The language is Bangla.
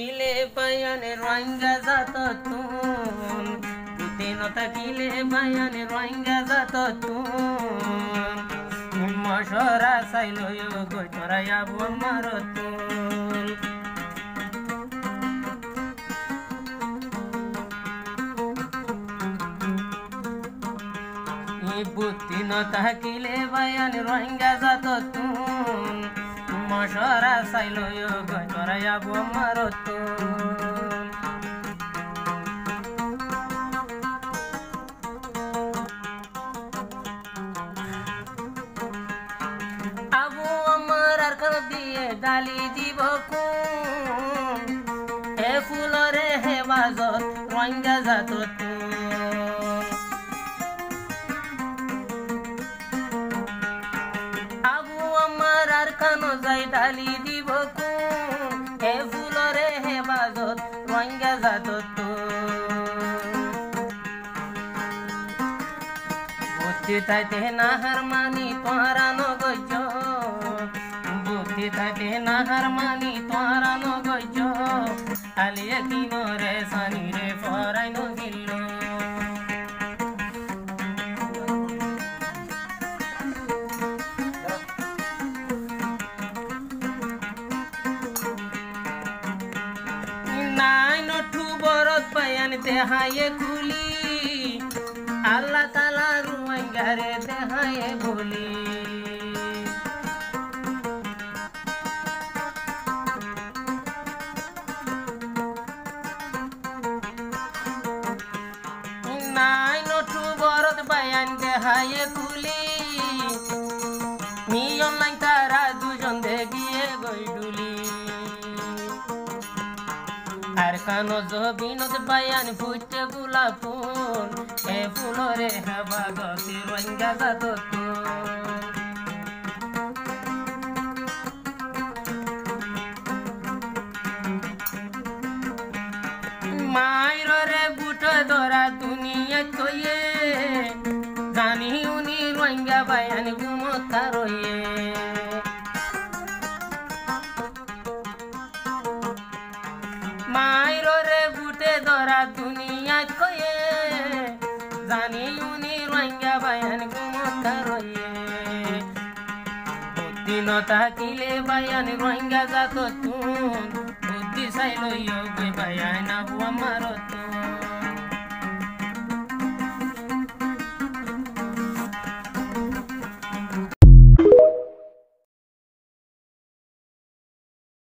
কিলে পায়ানে রোহিঙ্গা জাত তুন বুদ্ধি নথাকিলে পায়ানে রোহিঙ্গা জাত তুন মশরা চাইল গৈ তরাই আবু তুন বুদ্ধি নথাকিলে পায়ানে রোহিঙ্গা জাত তুন মশরা চাইল গৈ তরাই আবু আমার আর কর দিয়ে ডালি দিব কোন? হে ফুলরে হে বাজত রঙ্গা জাত ডালি দিব হে ফুলরে হে বাজত রঙ্গা জাত বুদ্ধি তাইতে না হার মানি তোহারা নগজ বুদ্ধি তাইতে না হার মানি তোহারা নগজ সানি রে ফরাই পায়ান দেহায়ে কুলি। আল্লাহ তালা রুয়াঙ্গারে দেহায়ে বলি নাই নঠু বরত বায়ান দেহায়ে কুলি। নিয়ম নাই তারা দুজন দেখিয়ে গৈডুলি আর কানো বিনোদ বায়ান ফুটে গুলা ফুল। এ ফুলরে হাবা গতি রঙ্গা যাত মায়ের রে বুটে ধরা দুনিয়া কয়ে জানি উনি রঙ্গা বায়ান গুমতা রয়ে। বুদ্ধি নথাকিলে বায়ান রঙ্গা যাত তুন। বুদ্ধি চাই লইয় বায়ান আবু আমার